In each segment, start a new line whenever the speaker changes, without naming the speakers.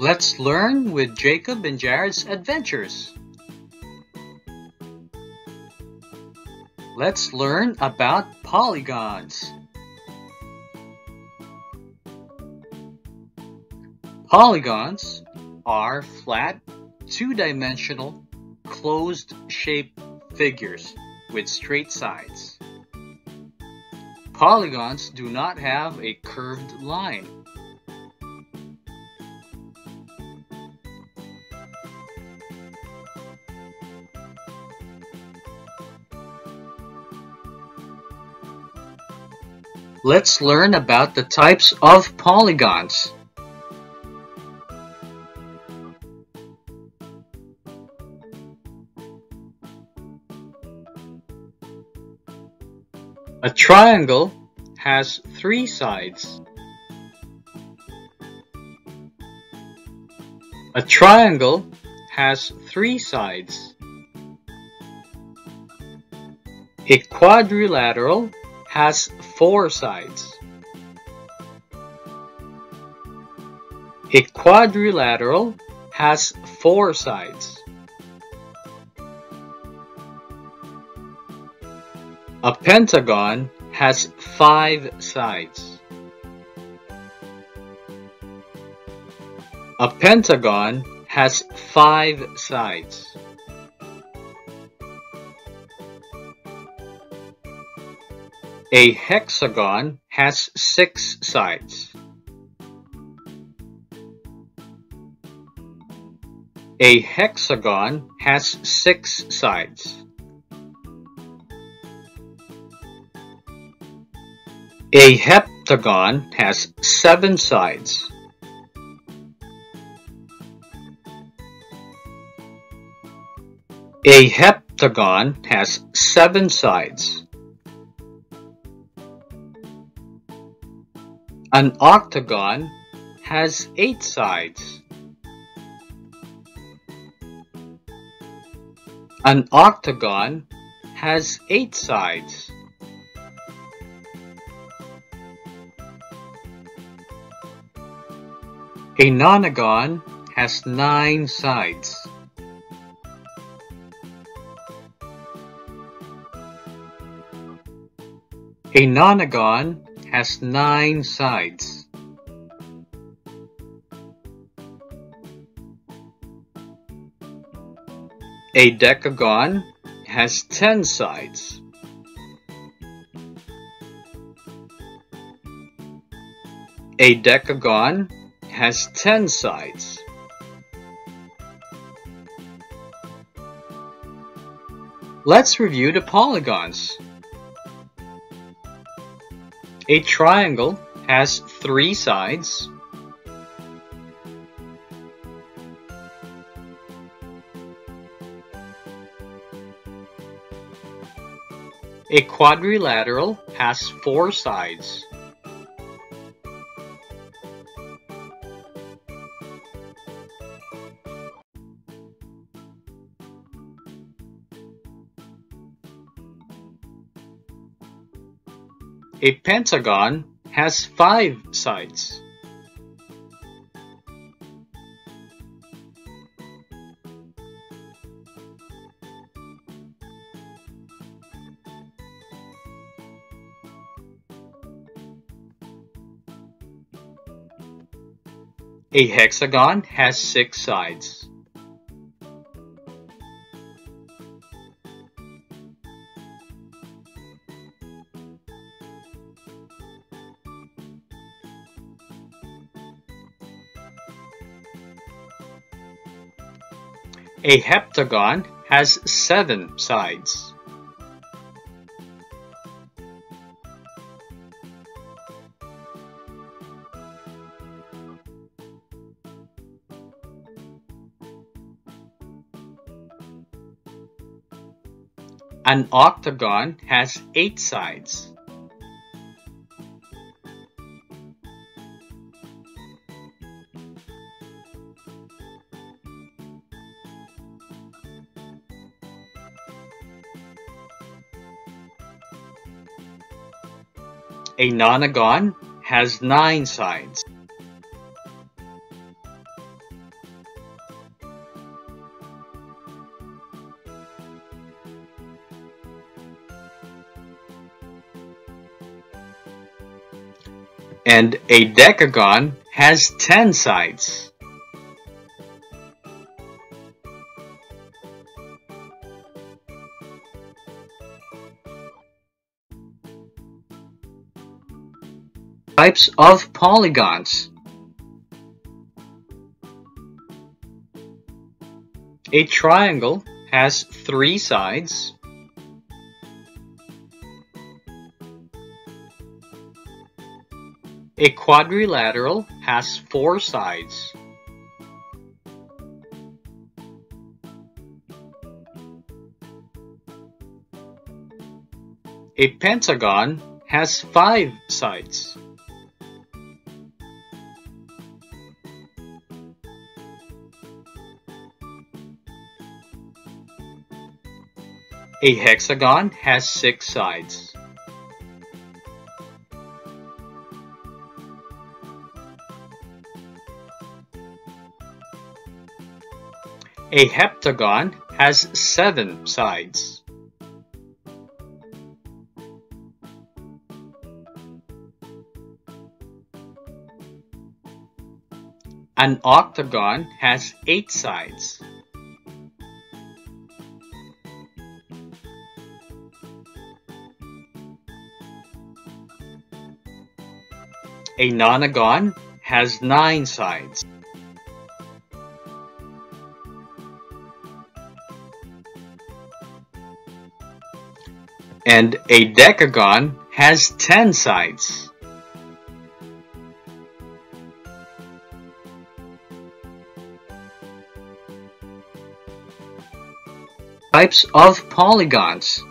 Let's learn with Jacob and Jared's adventures. Let's learn about polygons. Polygons are flat, two-dimensional, closed-shaped figures with straight sides. Polygons do not have a curved line. Let's learn about the types of polygons. A triangle has three sides. A triangle has three sides. A quadrilateral has four sides. A quadrilateral has four sides. A pentagon has five sides. A pentagon has five sides. A hexagon has six sides. A hexagon has six sides. A heptagon has seven sides. A heptagon has seven sides. An octagon has eight sides. An octagon has eight sides. A nonagon has nine sides. A nonagon has nine sides. A decagon has ten sides. A decagon has ten sides. Let's review the polygons. A triangle has three sides. A quadrilateral has four sides. A pentagon has five sides. A hexagon has six sides. A heptagon has seven sides. An octagon has eight sides. A nonagon has nine sides. And a decagon has ten sides. Types of polygons A triangle has three sides. A quadrilateral has four sides. A pentagon has five sides. A hexagon has six sides. A heptagon has seven sides. An octagon has eight sides. A nonagon has nine sides. And a decagon has 10 sides. Types of polygons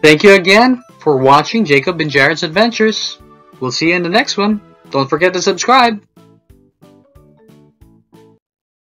Thank you again for watching Jacob and Jared's Adventures. We'll see you in the next one. Don't forget to subscribe.